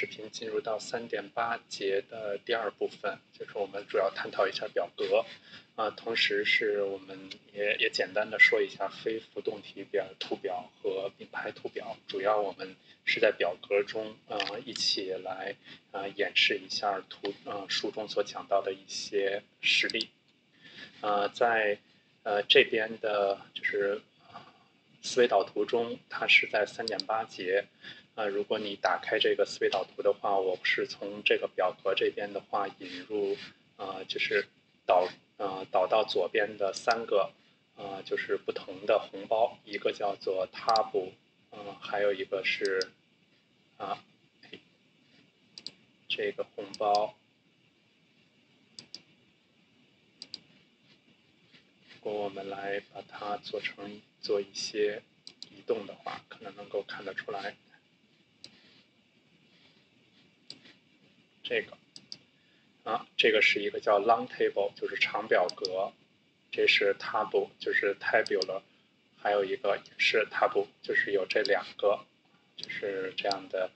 视频进入到三点八节的第二部分，就是我们主要探讨一下表格，啊，同时是我们也也简单的说一下非浮动体表图表和并排图表，主要我们是在表格中，呃，一起来，呃，演示一下图，呃，书中所讲到的一些实例，呃，在，呃，这边的就是思维导图中，它是在三点八节。呃，如果你打开这个思维导图的话，我是从这个表格这边的话引入，呃，就是导，呃，导到左边的三个，呃，就是不同的红包，一个叫做 Tab，嗯，还有一个是，啊，这个红包，如果我们来把它做成做一些移动的话，可能能够看得出来。这个啊，这个是一个叫 long table，就是长表格。这是 table，就是 tabular，还有一个也是 table，就是有这两个，就是这样的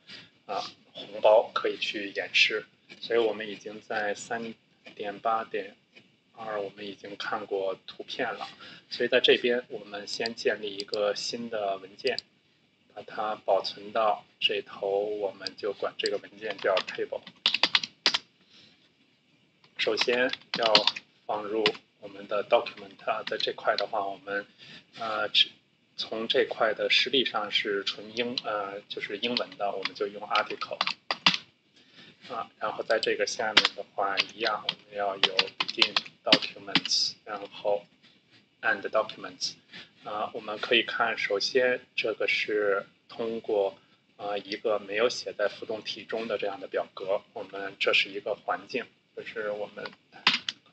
啊红包可以去演示。所以我们已经在三点八点二，我们已经看过图片了。所以在这边，我们先建立一个新的文件，把它保存到这头，我们就管这个文件叫 table。首先要放入我们的 document 啊，在这块的话，我们呃从这块的实例上是纯英呃就是英文的，我们就用 article 啊，然后在这个下面的话一样，我们要有 begin documents，然后 and documents 啊，我们可以看，首先这个是通过啊一个没有写在浮动体中的这样的表格，我们这是一个环境。就是我们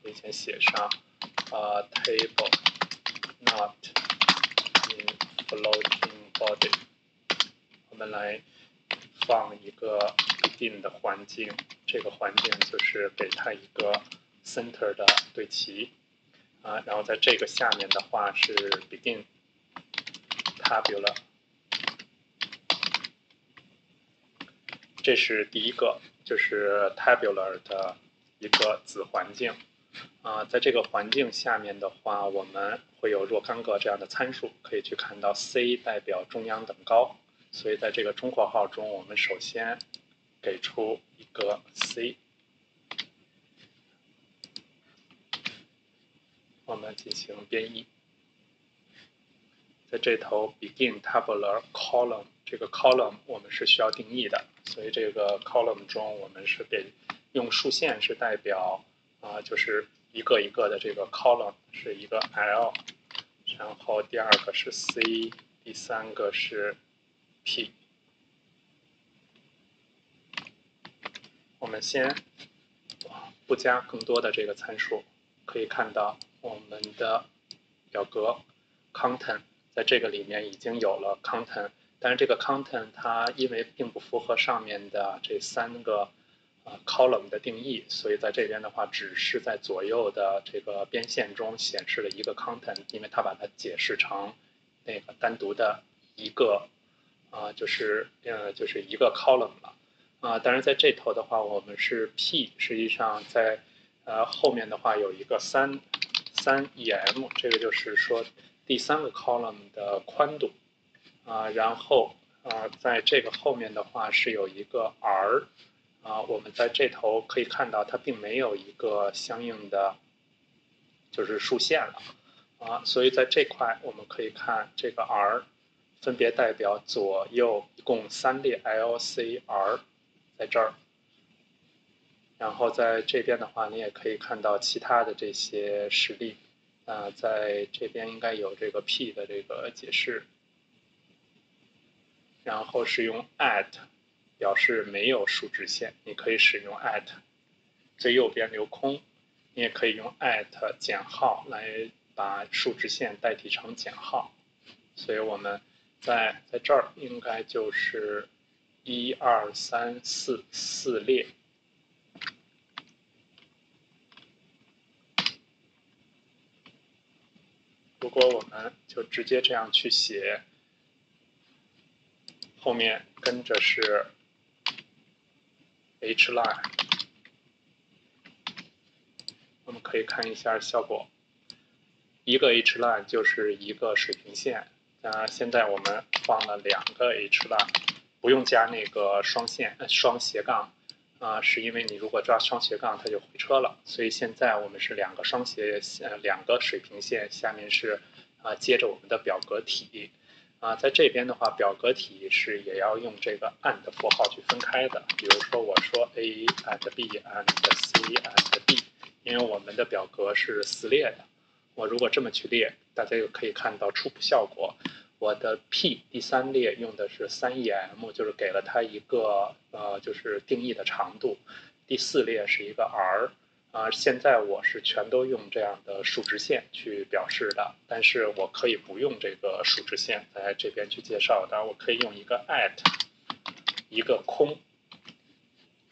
可以先写上啊，table not in floating body。我们来放一个一定的环境，这个环境就是给它一个 center 的对齐啊。然后在这个下面的话是 begin tabular，这是第一个，就是 tabular 的。一个子环境，啊，在这个环境下面的话，我们会有若干个这样的参数，可以去看到 C 代表中央等高，所以在这个中括号中，我们首先给出一个 C，我们进行编译，在这头 begin tabular column 这个 column 我们是需要定义的，所以这个 column 中我们是给。用竖线是代表啊，就是一个一个的这个 column 是一个 L，然后第二个是 C，第三个是 P。我们先不加更多的这个参数，可以看到我们的表格 content 在这个里面已经有了 content，但是这个 content 它因为并不符合上面的这三个。啊，column 的定义，所以在这边的话，只是在左右的这个边线中显示了一个 content，因为它把它解释成那个单独的一个啊，就是呃，就是一个 column 了啊。当然在这头的话，我们是 p，实际上在呃后面的话有一个三三 em，这个就是说第三个 column 的宽度啊。然后啊，在这个后面的话是有一个 r。啊，我们在这头可以看到，它并没有一个相应的，就是竖线了，啊，所以在这块我们可以看这个 R，分别代表左右一共三列 L C R，在这儿，然后在这边的话，你也可以看到其他的这些实例，啊，在这边应该有这个 P 的这个解释，然后是用 at。表示没有竖直线，你可以使用 at，最右边留空，你也可以用 at 减号来把竖直线代替成减号，所以我们在在这儿应该就是一二三四四列，如果我们就直接这样去写，后面跟着是。H line，我们可以看一下效果。一个 h line 就是一个水平线，啊，现在我们放了两个 h line，不用加那个双线双斜杠，啊，是因为你如果抓双斜杠它就回车了，所以现在我们是两个双斜线，两个水平线，下面是啊接着我们的表格体。啊，在这边的话，表格体是也要用这个 and 符号去分开的。比如说，我说 A and B and C and D，因为我们的表格是撕列的。我如果这么去列，大家就可以看到初步效果。我的 P 第三列用的是三 EM，就是给了它一个呃，就是定义的长度。第四列是一个 R。啊，现在我是全都用这样的数直线去表示的，但是我可以不用这个数直线在这边去介绍，当然我可以用一个 at，一个空，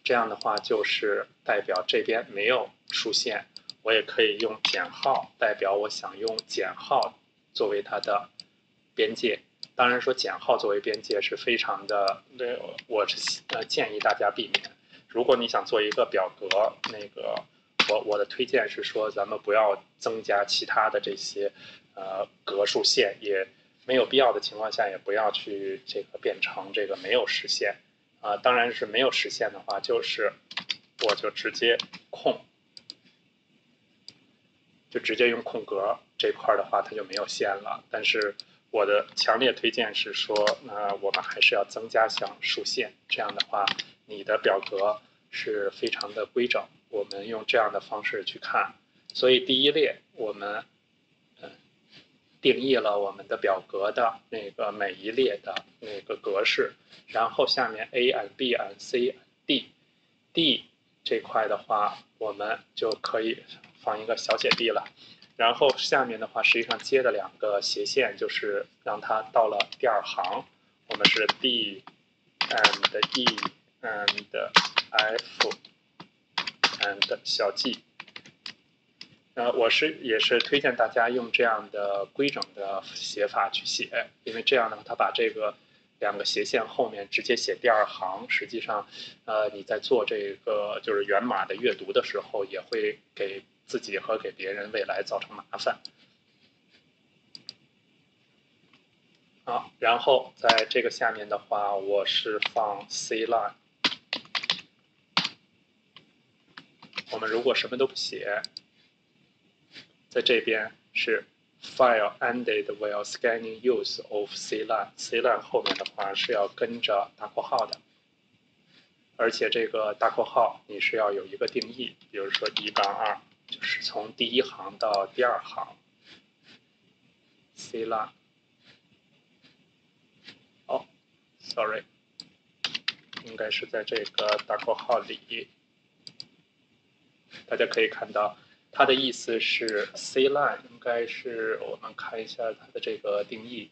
这样的话就是代表这边没有竖线，我也可以用减号代表我想用减号作为它的边界，当然说减号作为边界是非常的，那我是呃建议大家避免，如果你想做一个表格那个。我我的推荐是说，咱们不要增加其他的这些，呃，格数线，也没有必要的情况下，也不要去这个变成这个没有实现，啊，当然是没有实现的话，就是我就直接空，就直接用空格这块的话，它就没有线了。但是我的强烈推荐是说，那我们还是要增加像竖线，这样的话，你的表格是非常的规整。我们用这样的方式去看，所以第一列我们嗯定义了我们的表格的那个每一列的那个格式，然后下面 A and B and C and D，D 这块的话我们就可以放一个小写 D 了，然后下面的话实际上接的两个斜线就是让它到了第二行，我们是 D and E and F。And 小 g，呃，我是也是推荐大家用这样的规整的写法去写，因为这样呢，它把这个两个斜线后面直接写第二行，实际上，呃，你在做这个就是源码的阅读的时候，也会给自己和给别人未来造成麻烦。好，然后在这个下面的话，我是放 C line。我们如果什么都不写，在这边是 file ended while scanning use of c line。c line 后面的话是要跟着大括号的，而且这个大括号你是要有一个定义，比如说一杠二，就是从第一行到第二行。c line。哦，sorry，应该是在这个大括号里。大家可以看到，它的意思是 C line 应该是我们看一下它的这个定义，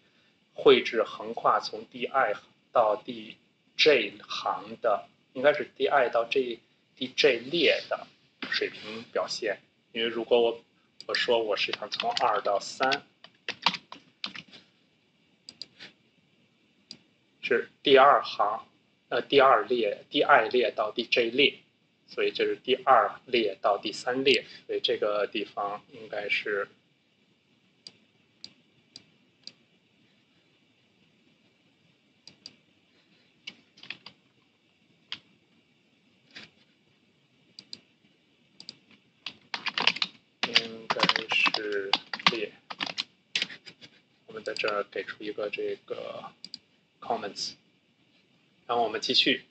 绘制横跨从第 i 到第 j 行的，应该是第 i 到 j 第 j 列的水平表现。因为如果我我说我是想从二到三，是第二行，呃，第二列第 i 列到第 j 列。所以这是第二列到第三列，所以这个地方应该是应该是列。我们在这儿给出一个这个 comments，然后我们继续。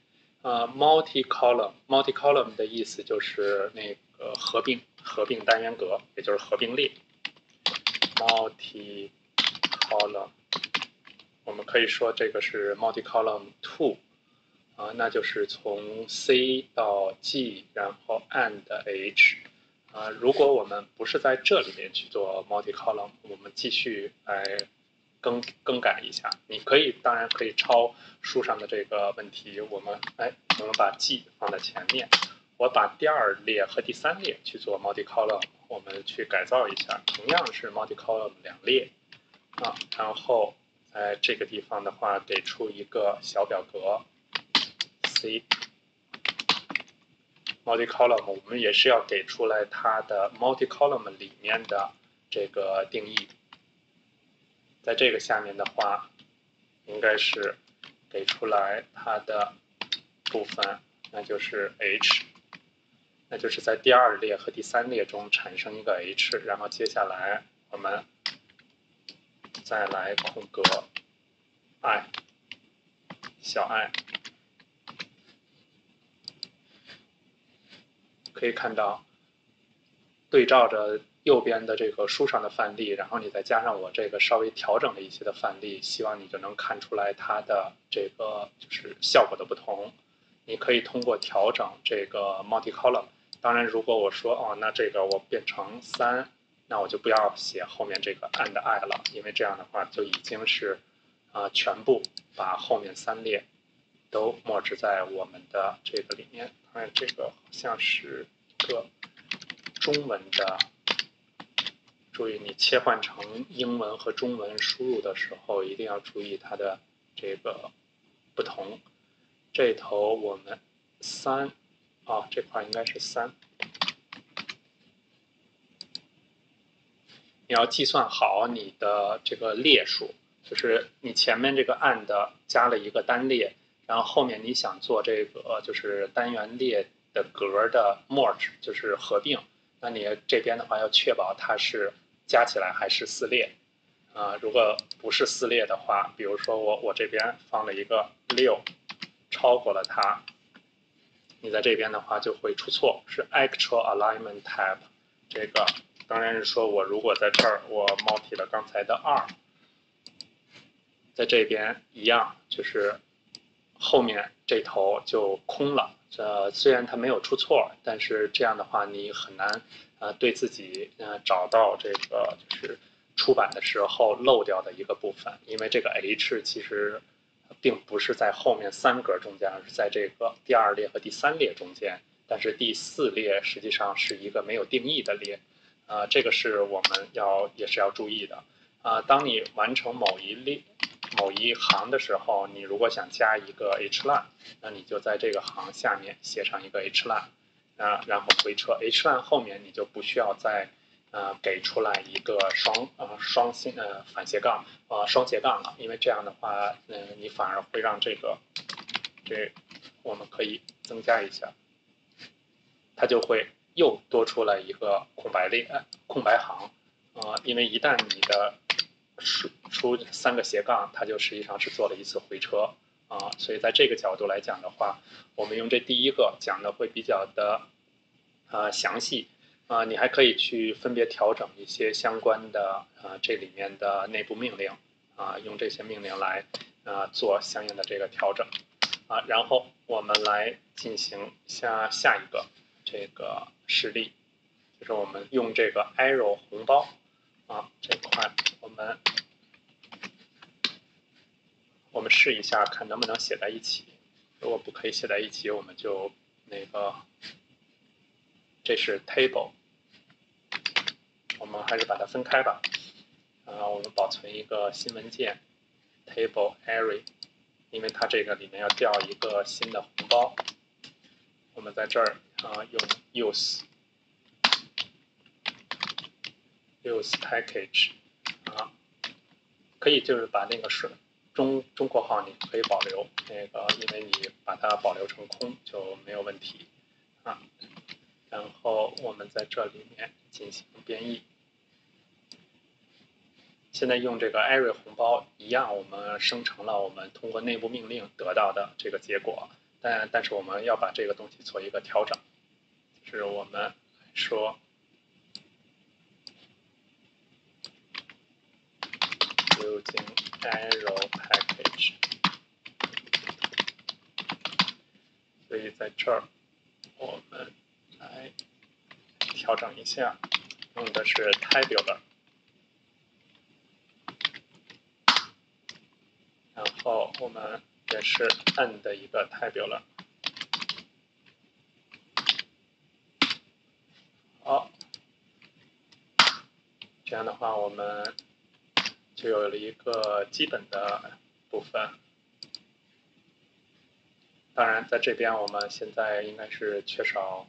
呃，multi column，multi column 的意思就是那个合并合并单元格，也就是合并列。multi column，我们可以说这个是 multi column two，啊，那就是从 C 到 G，然后 and H，啊，如果我们不是在这里面去做 multi column，我们继续来。更更改一下，你可以当然可以抄书上的这个问题。我们哎，我们把 G 放在前面，我把第二列和第三列去做 multi column，我们去改造一下，同样是 multi column 两列啊。然后在这个地方的话，给出一个小表格 C，multi column，我们也是要给出来它的 multi column 里面的这个定义。在这个下面的话，应该是给出来它的部分，那就是 h，那就是在第二列和第三列中产生一个 h，然后接下来我们再来空格 i 小 i。可以看到，对照着右边的这个书上的范例，然后你再加上我这个稍微调整了一些的范例，希望你就能看出来它的这个就是效果的不同。你可以通过调整这个 multi column，当然如果我说哦，那这个我变成三，那我就不要写后面这个 and i 了，因为这样的话就已经是啊全部把后面三列都默置在我们的这个里面。看这个好像是一个中文的，注意你切换成英文和中文输入的时候，一定要注意它的这个不同。这头我们三啊，这块应该是三，你要计算好你的这个列数，就是你前面这个 and 加了一个单列。然后后面你想做这个就是单元列的格的 merge，就是合并，那你这边的话要确保它是加起来还是四列，啊，如果不是四列的话，比如说我我这边放了一个六，超过了它，你在这边的话就会出错，是 actual alignment tab，这个当然是说我如果在这儿我 multi 了刚才的二，在这边一样就是。后面这头就空了，呃，虽然它没有出错，但是这样的话你很难，呃，对自己呃找到这个就是出版的时候漏掉的一个部分，因为这个 h 其实并不是在后面三格中间，而是在这个第二列和第三列中间，但是第四列实际上是一个没有定义的列，啊，这个是我们要也是要注意的，啊，当你完成某一列。某一行的时候，你如果想加一个 h line，那你就在这个行下面写上一个 h line，啊，然后回车 h one 后面你就不需要再呃给出来一个双呃双星呃反斜杠呃双斜杠了，因为这样的话，嗯，你反而会让这个这我们可以增加一下，它就会又多出来一个空白列空白行，啊，因为一旦你的出出三个斜杠，它就实际上是做了一次回车啊，所以在这个角度来讲的话，我们用这第一个讲的会比较的啊详细啊，你还可以去分别调整一些相关的啊这里面的内部命令啊，用这些命令来啊做相应的这个调整啊，然后我们来进行下下一个这个实例，就是我们用这个 arrow 红包。啊，这块我们我们试一下，看能不能写在一起。如果不可以写在一起，我们就那个，这是 table，我们还是把它分开吧。啊，我们保存一个新文件，table array，因为它这个里面要调一个新的红包。我们在这儿啊用 use。use package 啊，可以就是把那个是中中括号你可以保留那个，因为你把它保留成空就没有问题啊。然后我们在这里面进行编译。现在用这个 array 红包一样，我们生成了我们通过内部命令得到的这个结果，但但是我们要把这个东西做一个调整，就是我们说。using arrow package，所以在这儿我们来调整一下，用的是 tabular，然后我们也是 n 的一个 tabular，好，这样的话我们。就有了一个基本的部分。当然，在这边我们现在应该是缺少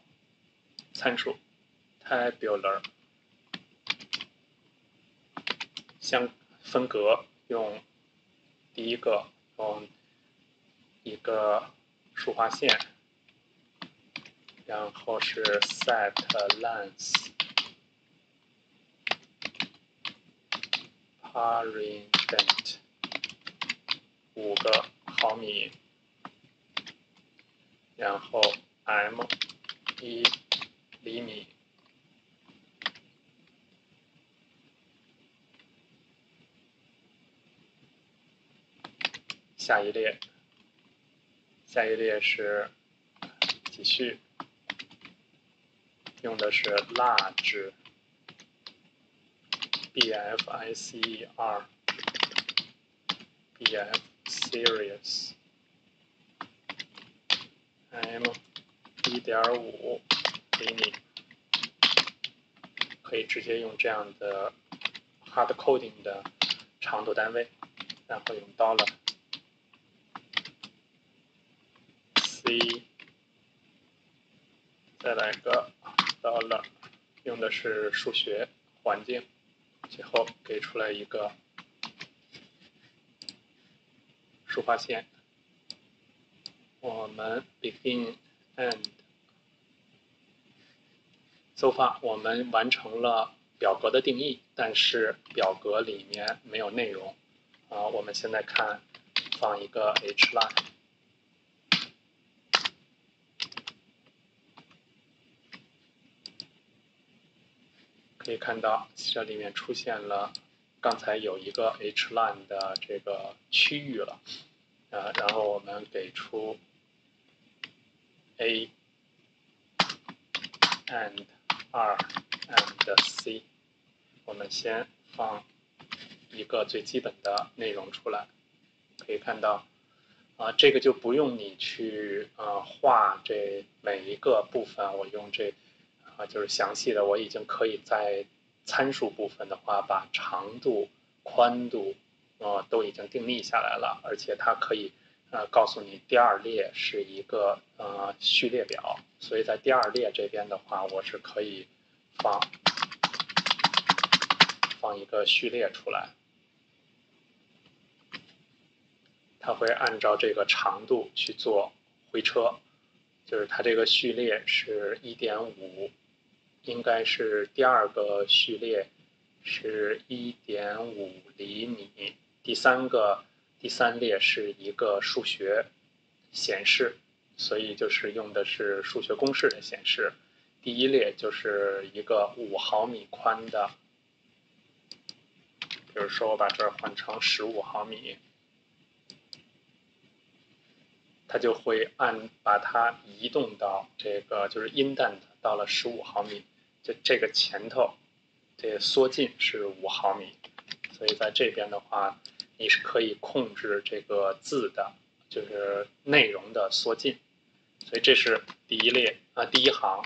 参数 tabular 相分隔用第一个用一个竖划线，然后是 set length paredent 五个毫米，然后 m 一厘米。下一列，下一列是继续，用的是 E F i c e r，b f serious，m 一点五厘米，可以直接用这样的 hard coding 的长度单位，然后用 dollar。C，再来个 dollar，用的是数学环境，最后给出来一个竖划线。我们 begin and so far 我们完成了表格的定义，但是表格里面没有内容。啊，我们现在看放一个 h line。可以看到，这里面出现了，刚才有一个 h line 的这个区域了，啊，然后我们给出 a and R and c，我们先放一个最基本的内容出来，可以看到，啊，这个就不用你去啊画这每一个部分，我用这。啊，就是详细的，我已经可以在参数部分的话，把长度、宽度，呃，都已经定义下来了，而且它可以，呃，告诉你第二列是一个呃序列表，所以在第二列这边的话，我是可以放放一个序列出来，它会按照这个长度去做回车，就是它这个序列是一点五。应该是第二个序列是一点五厘米，第三个第三列是一个数学显示，所以就是用的是数学公式的显示。第一列就是一个五毫米宽的，比如说我把这儿换成十五毫米，它就会按把它移动到这个就是 indent 到了十五毫米。这这个前头，这缩进是五毫米，所以在这边的话，你是可以控制这个字的，就是内容的缩进。所以这是第一列啊，第一行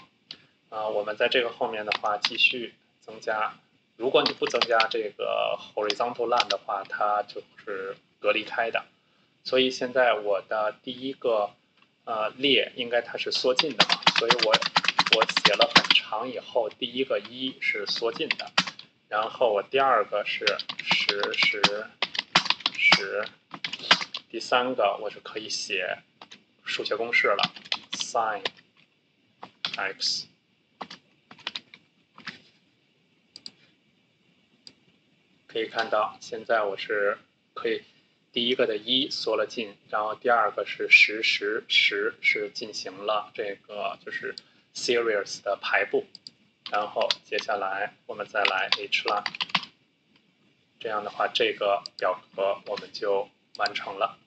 啊。我们在这个后面的话，继续增加。如果你不增加这个 horizontal line 的话，它就是隔离开的。所以现在我的第一个呃列应该它是缩进的嘛，所以我。我写了很长以后，第一个一是缩进的，然后我第二个是十十十，第三个我是可以写数学公式了，sin x，可以看到现在我是可以第一个的一缩了进，然后第二个是十十十是进行了这个就是。Series 的排布，然后接下来我们再来 H l 这样的话这个表格我们就完成了。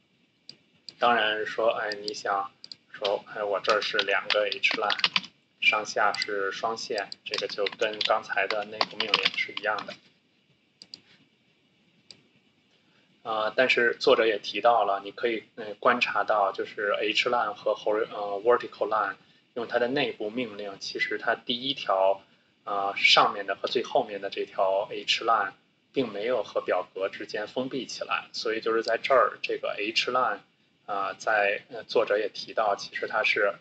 当然说，哎，你想说，哎，我这是两个 H l 上下是双线，这个就跟刚才的内部命令是一样的。啊，但是作者也提到了，你可以嗯观察到，就是 H line 和 hor 呃 vertical line。用它的内部命令，其实它第一条，啊上面的和最后面的这条 h line 并没有和表格之间封闭起来，所以就是在这儿这个 h line，啊在作者也提到，其实它是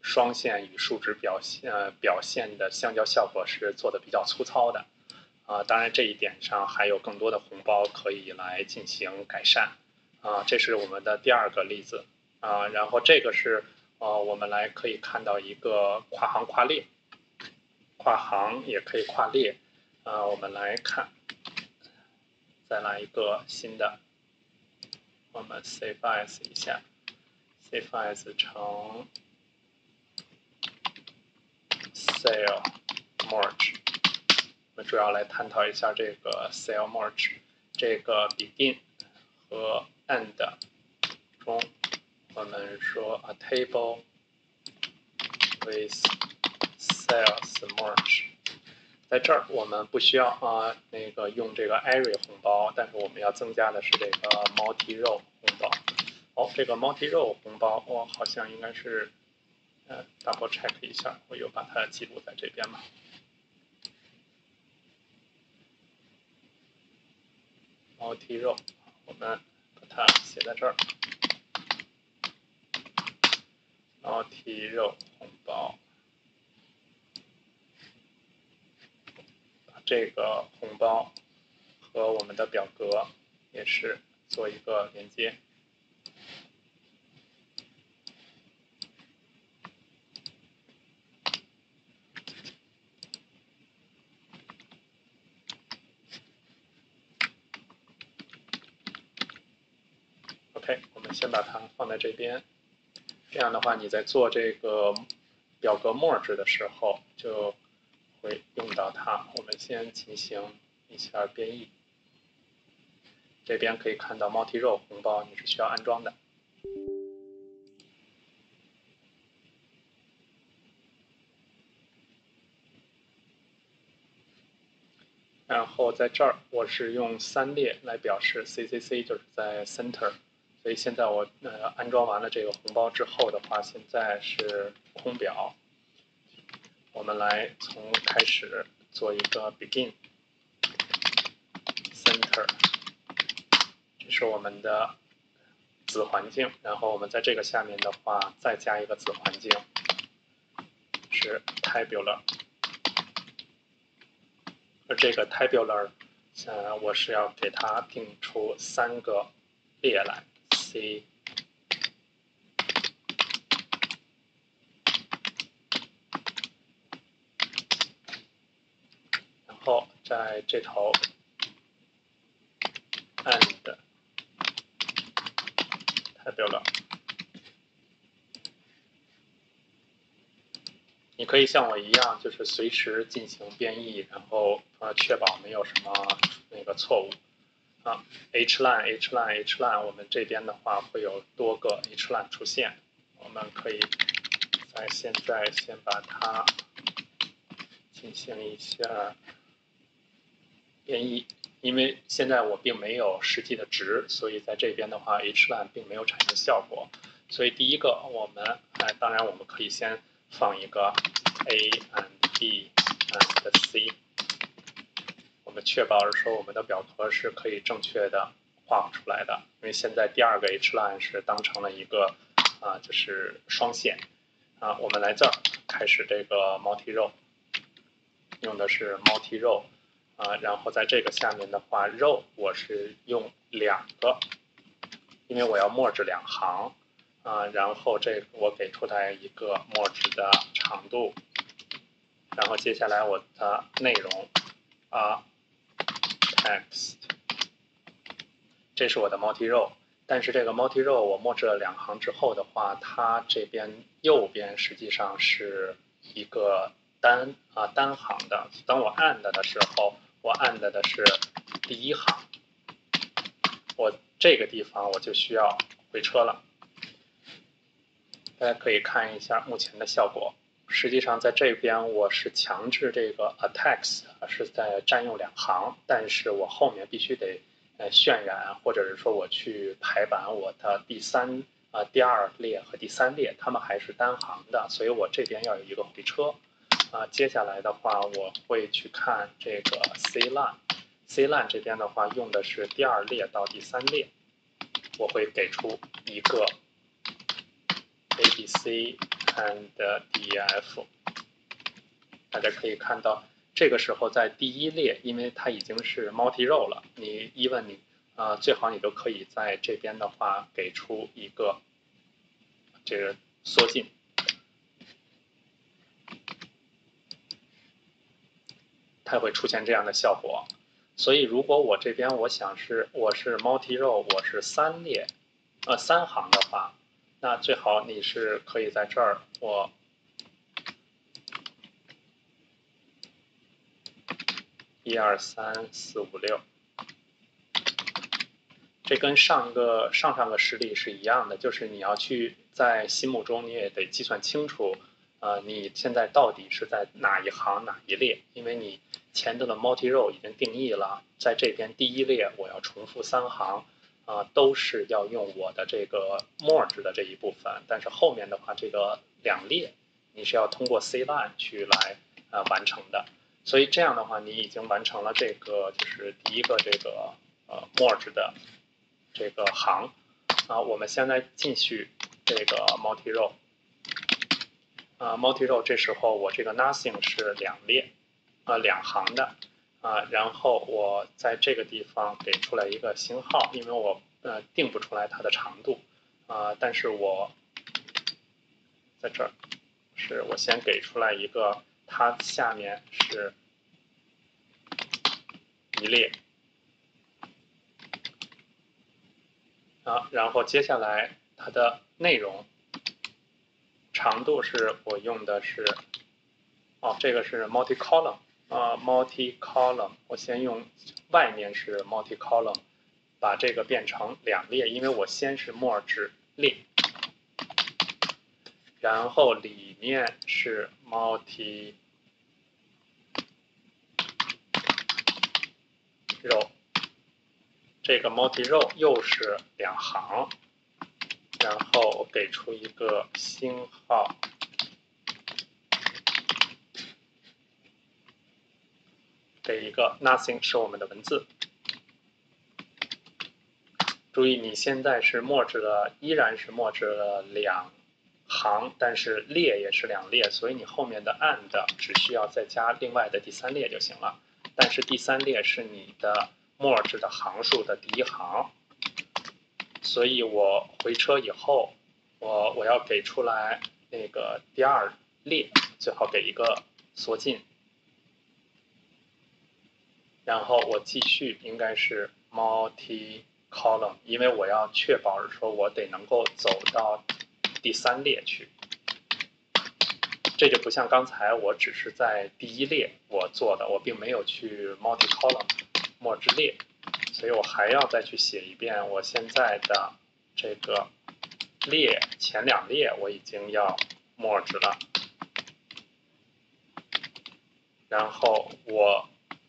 双线与数值表现呃表现的相交效果是做的比较粗糙的，啊，当然这一点上还有更多的红包可以来进行改善，啊，这是我们的第二个例子，啊，然后这个是呃我们来可以看到一个跨行跨列，跨行也可以跨列，啊，我们来看，再来一个新的，我们 save as 一下，save as 成。Sale merge，我们主要来探讨一下这个 sale merge，这个 begin 和 end 中，我们说 a table with sales merge，在这儿我们不需要啊那个用这个 array 红包，但是我们要增加的是这个 multi row 红包。哦，这个 multi row 红包，我，好像应该是呃。double check 一下，我又把它记录在这边吧。multi row，我们把它写在这儿。然后提肉红包，把这个红包和我们的表格也是做一个连接。OK，我们先把它放在这边，这样的话，你在做这个表格墨汁的时候就会用到它。我们先进行一下编译。这边可以看到 multi row 红包，你是需要安装的。然后在这儿，我是用三列来表示 CCC，就是在 center。所以现在我呃安装完了这个红包之后的话，现在是空表。我们来从开始做一个 begin center，这是我们的子环境。然后我们在这个下面的话再加一个子环境，是 tabular。而这个 tabular，呃，我是要给它定出三个列来。C，然后在这头，and，太标了。你可以像我一样，就是随时进行编译，然后呃确保没有什么那个错误。啊，H line H line H line，我们这边的话会有多个 H line 出现，我们可以在现在先把它进行一下编译，因为现在我并没有实际的值，所以在这边的话 H line 并没有产生效果，所以第一个我们，哎，当然我们可以先放一个 A and B and C。我们确保是说我们的表格是可以正确的画出来的，因为现在第二个 H line 是当成了一个啊，就是双线啊。我们来这儿开始这个 multi row，用的是 multi row 啊，然后在这个下面的话，row 我是用两个，因为我要 merge 两行啊，然后这我给出来一个 merge 的长度，然后接下来我的内容啊。text，这是我的 multi row，但是这个 multi row 我默制了两行之后的话，它这边右边实际上是一个单啊单行的。当我 and 的时候，我 and 的是第一行，我这个地方我就需要回车了。大家可以看一下目前的效果。实际上，在这边我是强制这个 attacks 是在占用两行，但是我后面必须得呃渲染，或者是说我去排版我的第三啊第二列和第三列，它们还是单行的，所以我这边要有一个回车啊。接下来的话，我会去看这个 C line，C line 这边的话用的是第二列到第三列，我会给出一个 A B C and D E F，大家可以看到，这个时候在第一列，因为它已经是 multi row 了，你 even 你啊，最好你都可以在这边的话给出一个这个缩进，它会出现这样的效果。所以如果我这边我想是我是 multi row，我是三列，呃三行的话。那最好你是可以在这儿，我一二三四五六，这跟上一个上上个实例是一样的，就是你要去在心目中你也得计算清楚，呃，你现在到底是在哪一行哪一列，因为你前头的 multi row 已经定义了，在这边第一列我要重复三行。啊，都是要用我的这个 merge 的这一部分，但是后面的话，这个两列你是要通过 C line 去来呃完成的，所以这样的话，你已经完成了这个就是第一个这个呃 merge 的这个行啊，我们现在继续这个 multi row 啊 multi row 这时候我这个 nothing 是两列啊两行的。啊，然后我在这个地方给出来一个星号，因为我呃定不出来它的长度啊，但是我在这儿是我先给出来一个，它下面是一列啊，然后接下来它的内容长度是我用的是哦，这个是 multi column。啊，multi column，我先用外面是 multi column，把这个变成两列，因为我先是 merge 列，然后里面是 multi row，这个 multi row 又是两行，然后给出一个星号。这一个 nothing 是我们的文字。注意，你现在是默制了，依然是默制了两行，但是列也是两列，所以你后面的 and 只需要再加另外的第三列就行了。但是第三列是你的默制的行数的第一行，所以我回车以后，我我要给出来那个第二列，最好给一个缩进。然后我继续应该是 multi column，因为我要确保说我得能够走到第三列去。这就不像刚才我只是在第一列我做的，我并没有去 multi column 末之列，所以我还要再去写一遍我现在的这个列前两列我已经要默认了，然后我。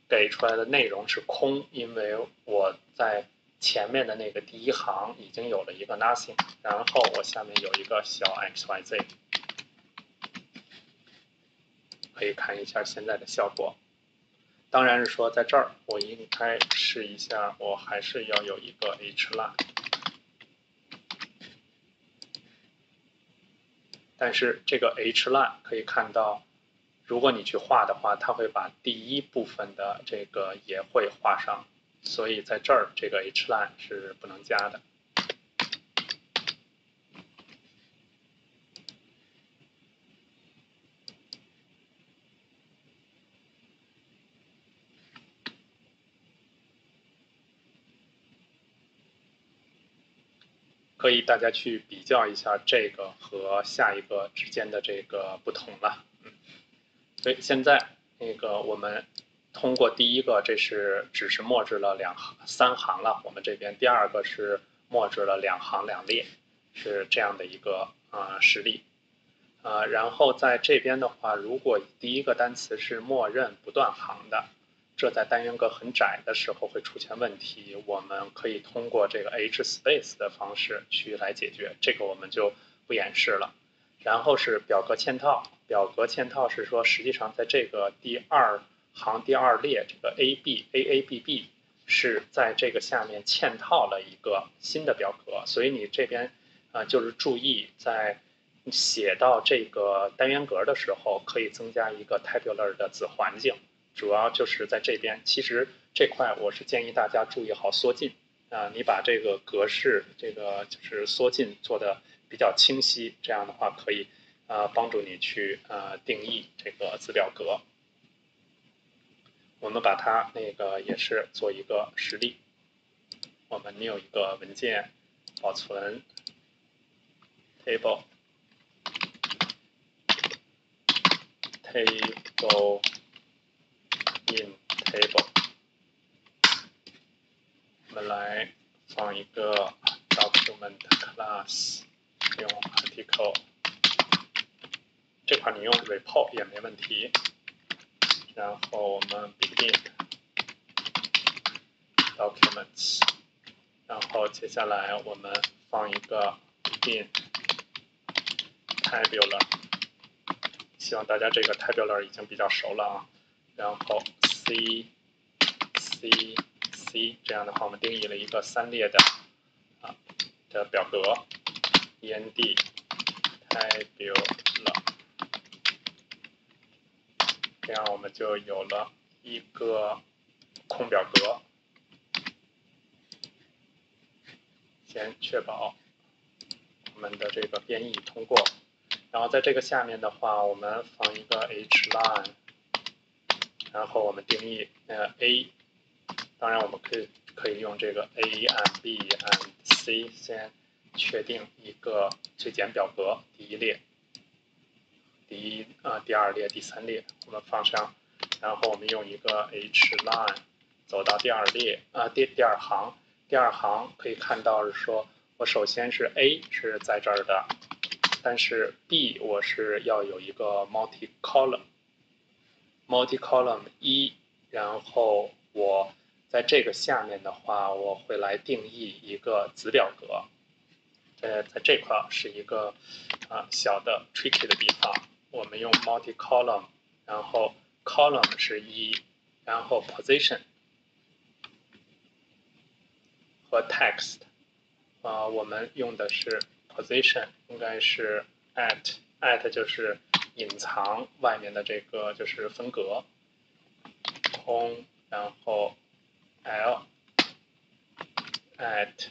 给出来的内容是空，因为我在前面的那个第一行已经有了一个 nothing，然后我下面有一个小 x y z，可以看一下现在的效果。当然是说在这儿我应该试一下，我还是要有一个 h line，但是这个 h line 可以看到。如果你去画的话，它会把第一部分的这个也会画上，所以在这儿这个 h line 是不能加的。可以大家去比较一下这个和下一个之间的这个不同了。所以现在那个我们通过第一个，这是只是默制了两行三行了，我们这边第二个是默制了两行两列，是这样的一个啊实例，啊，然后在这边的话，如果第一个单词是默认不断行的，这在单元格很窄的时候会出现问题，我们可以通过这个 h space 的方式去来解决，这个我们就不演示了。然后是表格嵌套，表格嵌套是说，实际上在这个第二行第二列，这个 A B A A B B 是在这个下面嵌套了一个新的表格，所以你这边啊就是注意在写到这个单元格的时候，可以增加一个 tabular 的子环境，主要就是在这边。其实这块我是建议大家注意好缩进啊，你把这个格式这个就是缩进做的比较清晰，这样的话可以呃帮助你去呃定义这个子表格。我们把它那个也是做一个实例。我们 new 一个文件，保存 table table in table，我们来放一个 document class，用 article，这块你用 report 也没问题。然后我们 begin documents，然后接下来我们放一个 begin tabular，希望大家这个 tabular 已经比较熟了啊。然后 c c c 这样的话，我们定义了一个三列的啊的表格 end tabular。这样我们就有了一个空表格。先确保我们的这个编译通过，然后在这个下面的话，我们放一个 hline，然后我们定义呃 a，当然我们可以可以用这个 a and b and c 先确定一个最简表格第一列。第一啊，第二列、第三列，我们放上，然后我们用一个 h line 走到第二列啊，第第二行，第二行可以看到是说，我首先是 a 是在这儿的，但是 b 我是要有一个 multi column，multi column 一，然后我在这个下面的话，我会来定义一个子表格，呃，在这块是一个啊小的 tricky 的地方。我们用 multi column，然后 column 是一，然后 position 和 text，啊，我们用的是 position，应该是 at，at 就是隐藏外面的这个就是分隔，空，然后 l at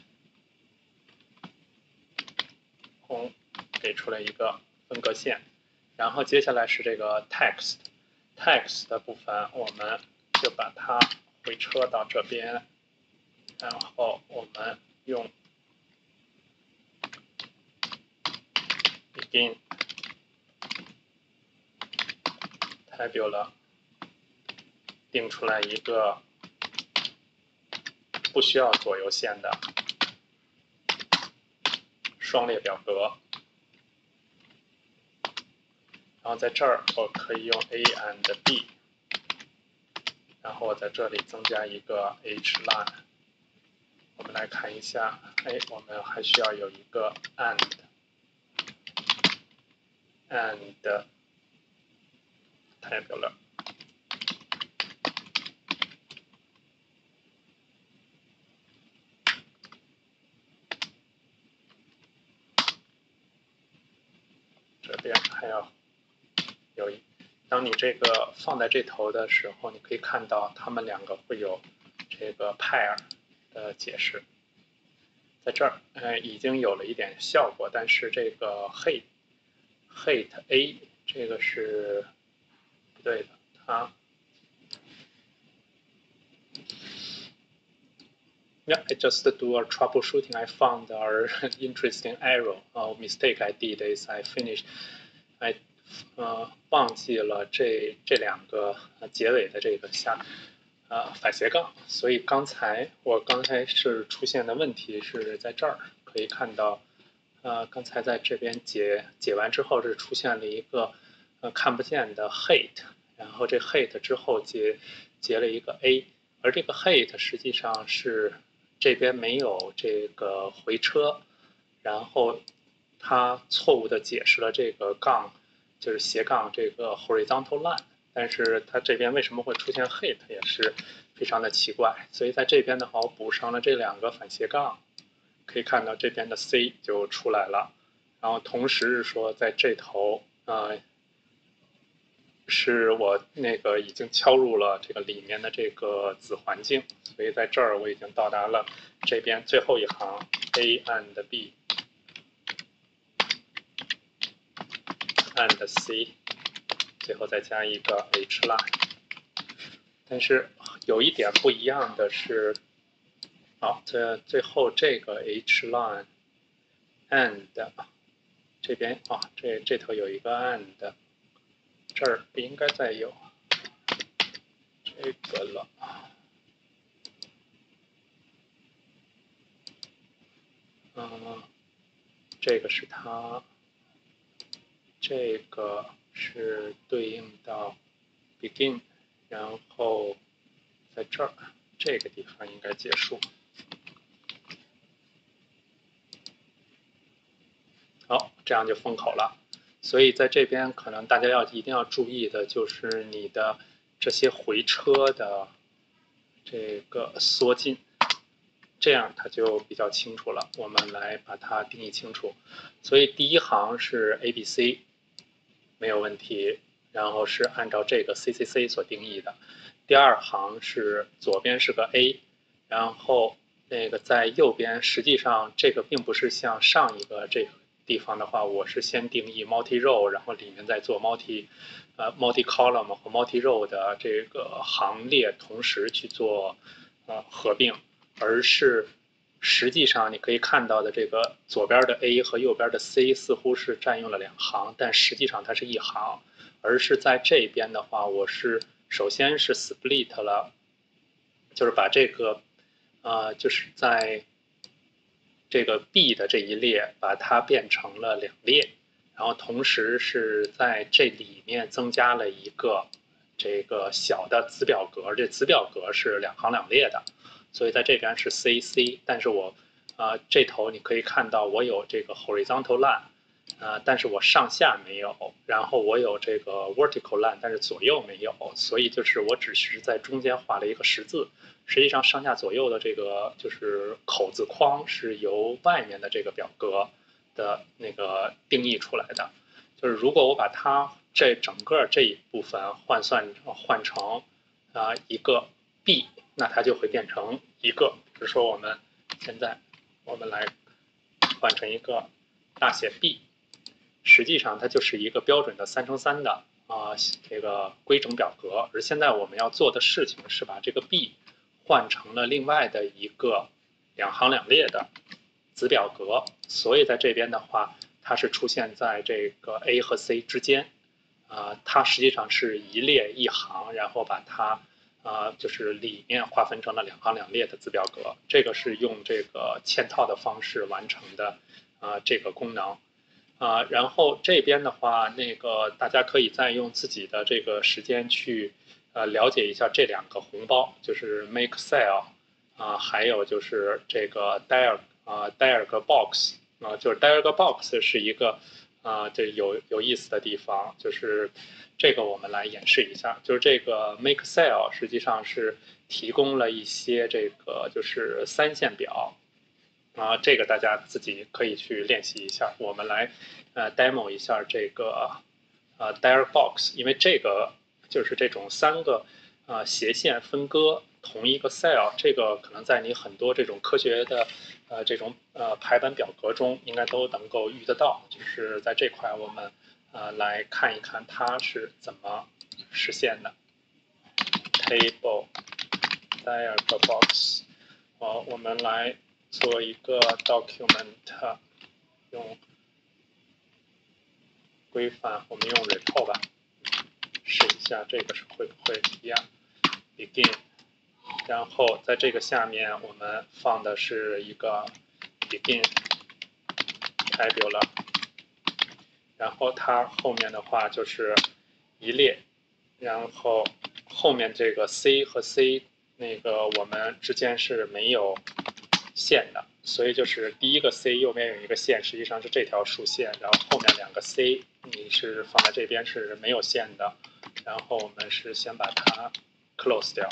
空，给出了一个分隔线。然后接下来是这个 text，text 的部分，我们就把它回车到这边，然后我们用 begin tabular 定出来一个不需要左右线的双列表格。然后在这儿，我可以用 a and b，然后我在这里增加一个 h line。我们来看一下，哎，我们还需要有一个 and，and table。这边还要。有，当你这个放在这头的时候，你可以看到它们两个会有这个 pair 的解释。在这儿，呃，已经有了一点效果，但是这个 hate hate a 这个是不对的，它。Yeah, I just do a troubleshooting. I found a interesting error or mistake I did is I finished. I 呃，忘记了这这两个结尾的这个下呃反斜杠，所以刚才我刚才是出现的问题是在这儿，可以看到，呃，刚才在这边解解完之后是出现了一个呃看不见的 hate，然后这 hate 之后结结了一个 a，而这个 hate 实际上是这边没有这个回车，然后它错误的解释了这个杠。就是斜杠这个 horizontal line，但是它这边为什么会出现 hit 也是非常的奇怪，所以在这边的话，我补上了这两个反斜杠，可以看到这边的 c 就出来了，然后同时是说在这头啊，是我那个已经敲入了这个里面的这个子环境，所以在这儿我已经到达了这边最后一行 A and B and C，最后再加一个 H line。但是有一点不一样的是，好，这最后这个 H line and 这边啊，这这头有一个 and。这儿不应该再有这个了。嗯，这个是它，这个是对应到 begin，然后在这儿这个地方应该结束。好，这样就封口了。所以在这边可能大家要一定要注意的就是你的这些回车的这个缩进，这样它就比较清楚了。我们来把它定义清楚。所以第一行是 A B C 没有问题，然后是按照这个 C C C 所定义的。第二行是左边是个 A，然后那个在右边，实际上这个并不是像上一个这个。地方的话，我是先定义 multi row，然后里面再做 multi，呃 multi column 和 multi row 的这个行列同时去做呃合并，而是实际上你可以看到的这个左边的 A 和右边的 C 似乎是占用了两行，但实际上它是一行，而是在这边的话，我是首先是 split 了，就是把这个呃就是在。这个 B 的这一列把它变成了两列，然后同时是在这里面增加了一个这个小的子表格，这子表格是两行两列的，所以在这边是 C C，但是我啊这头你可以看到我有这个 horizontal line，啊，但是我上下没有，然后我有这个 vertical line，但是左右没有，所以就是我只是在中间画了一个十字。实际上，上下左右的这个就是口字框是由外面的这个表格的那个定义出来的。就是如果我把它这整个这一部分换算换成啊一个 B，那它就会变成一个。比如说我们现在我们来换成一个大写 B，实际上它就是一个标准的三乘三的啊这个规整表格。而现在我们要做的事情是把这个 B。换成了另外的一个两行两列的子表格，所以在这边的话，它是出现在这个 A 和 C 之间，啊，它实际上是一列一行，然后把它啊，就是里面划分成了两行两列的子表格，这个是用这个嵌套的方式完成的啊，这个功能啊，然后这边的话，那个大家可以再用自己的这个时间去。呃，了解一下这两个红包，就是 make sale，啊，还有就是这个 diag 啊 diag box 啊，就是 diag box 是一个啊，这有有意思的地方，就是这个我们来演示一下，就是这个 make sale 实际上是提供了一些这个就是三线表，啊，这个大家自己可以去练习一下，我们来呃 demo 一下这个呃 diag box，因为这个。就是这种三个啊斜线分割同一个 cell，这个可能在你很多这种科学的呃这种呃排版表格中应该都能够遇得到。就是在这块我们呃来看一看它是怎么实现的。Table diag box，好，我们来做一个 document，用规范，我们用 report 吧。试一下这个是会不会一样？Begin，然后在这个下面我们放的是一个 Begin table，然后它后面的话就是一列，然后后面这个 C 和 C 那个我们之间是没有线的，所以就是第一个 C 右边有一个线，实际上是这条竖线，然后后面两个 C 你是放在这边是没有线的。然后我们是先把它 close 掉，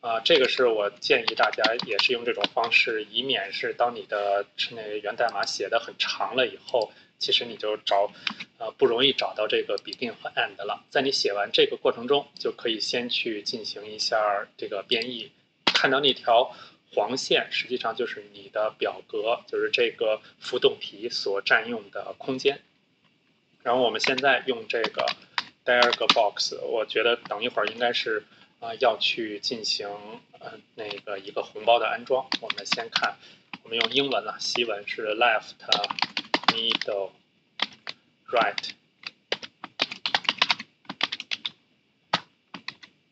啊，这个是我建议大家也是用这种方式，以免是当你的那源代码写的很长了以后，其实你就找，呃，不容易找到这个 begin 和 end 了。在你写完这个过程中，就可以先去进行一下这个编译。看到那条黄线，实际上就是你的表格，就是这个浮动题所占用的空间。然后我们现在用这个 dialog box，我觉得等一会儿应该是啊要去进行呃那个一个红包的安装。我们先看，我们用英文了，西文是 left middle right。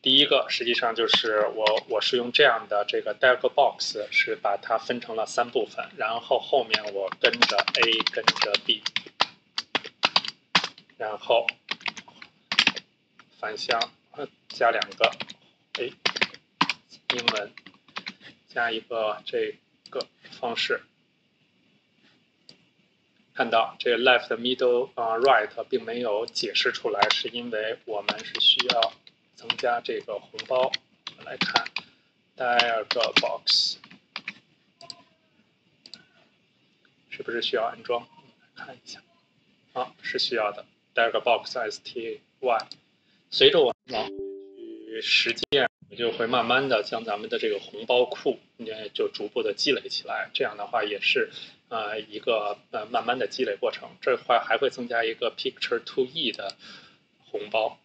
第一个实际上就是我我是用这样的这个 dialog box 是把它分成了三部分，然后后面我跟着 A 跟着 B。然后反向加两个，哎，英文加一个这个方式，看到这 left middle 啊 right 并没有解释出来，是因为我们是需要增加这个红包。我们来看，dialog box 是不是需要安装？看一下，啊，是需要的。dialog box sty，随着我往实践，我就会慢慢的将咱们的这个红包库，也就逐步的积累起来。这样的话也是，呃，一个呃慢慢的积累过程。这块还会增加一个 picture to e 的红包，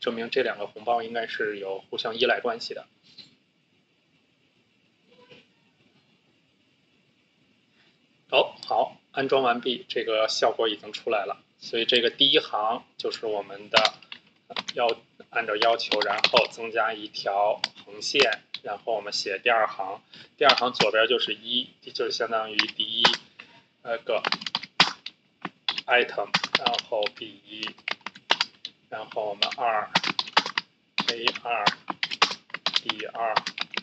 证明这两个红包应该是有互相依赖关系的。哦，好，安装完毕，这个效果已经出来了。所以这个第一行就是我们的要按照要求，然后增加一条横线，然后我们写第二行。第二行左边就是一，就是相当于第一那个 item，然后 B 一，然后我们二 A 二 B 二，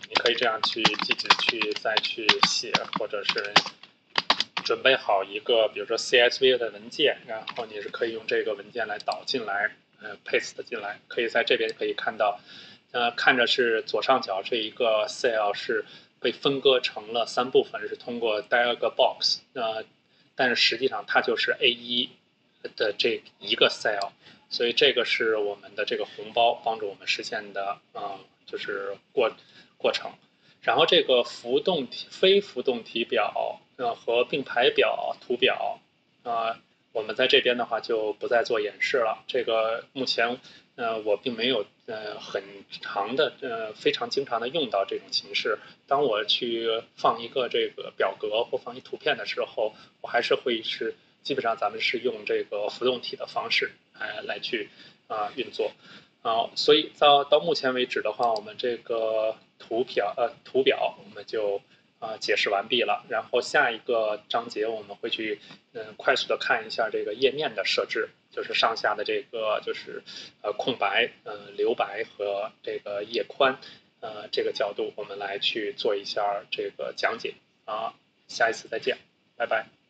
你可以这样去自己去再去写，或者是。准备好一个，比如说 CSV 的文件，然后你是可以用这个文件来导进来，呃，paste 进来，可以在这边可以看到，呃，看着是左上角这一个 cell 是被分割成了三部分，是通过 dialog box，呃，但是实际上它就是 A1 的这一个 cell，所以这个是我们的这个红包帮助我们实现的，嗯，就是过过程。然后这个浮动体非浮动体表。呃，和并排表图表，啊，我们在这边的话就不再做演示了。这个目前，呃，我并没有呃很长的呃非常经常的用到这种形式。当我去放一个这个表格或放一图片的时候，我还是会是基本上咱们是用这个浮动体的方式来来去啊运作啊。所以到到目前为止的话，我们这个图表呃图表我们就。啊，解释完毕了。然后下一个章节我们会去，嗯，快速的看一下这个页面的设置，就是上下的这个就是呃空白、嗯留白和这个页宽，呃这个角度我们来去做一下这个讲解。啊，下一次再见，拜拜。